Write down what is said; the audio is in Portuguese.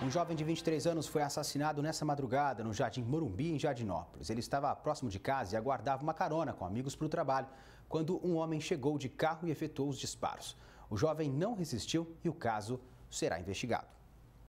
Um jovem de 23 anos foi assassinado nessa madrugada no Jardim Morumbi, em Jardinópolis. Ele estava próximo de casa e aguardava uma carona com amigos para o trabalho, quando um homem chegou de carro e efetuou os disparos. O jovem não resistiu e o caso será investigado.